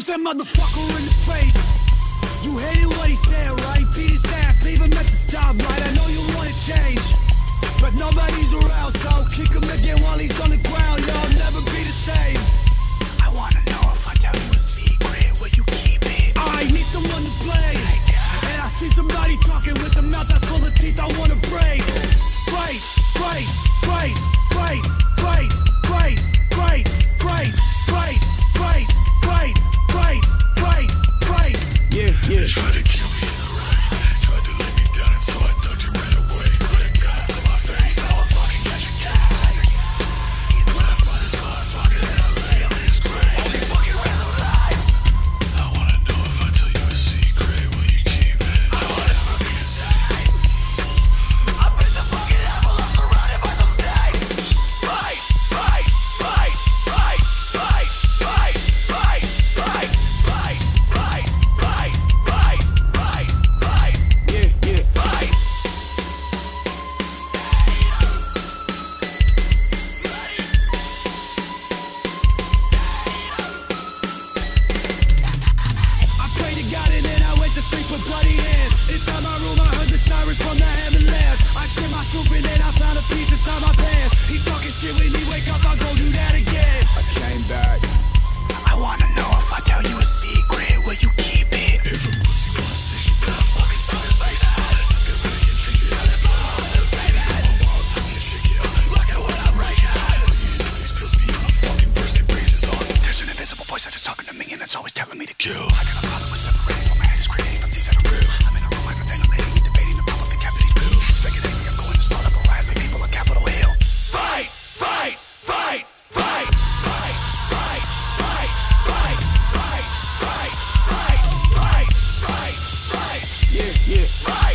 Punch that motherfucker in the face. You hated what he said, right? Beat his ass, leave him at the stoplight. I know you wanna change, but nobody's around, so kick him again while he's on the ground. Y'all never be the same. I wanna know if I tell you a secret, will you keep it? I need someone to play, and I see somebody talking with a mouth that's full of teeth. I wanna that's always telling me to kill. I got a problem with separating what my head is creating from things that are real. I'm in a room hyperventilating, debating the problem that cavities build. Regulating, I'm going to start up a rise, make people a Capitol Hill. Fight, fight, fight, fight. Yeah, yeah. Right.